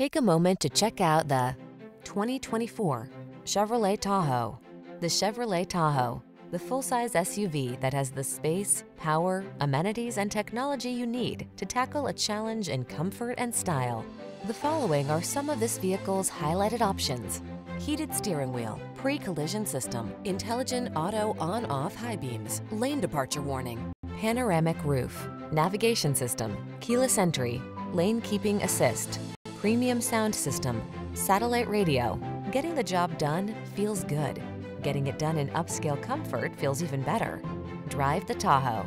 Take a moment to check out the 2024 Chevrolet Tahoe. The Chevrolet Tahoe, the full-size SUV that has the space, power, amenities, and technology you need to tackle a challenge in comfort and style. The following are some of this vehicle's highlighted options. Heated steering wheel, pre-collision system, intelligent auto on-off high beams, lane departure warning, panoramic roof, navigation system, keyless entry, lane keeping assist, premium sound system, satellite radio. Getting the job done feels good. Getting it done in upscale comfort feels even better. Drive the Tahoe.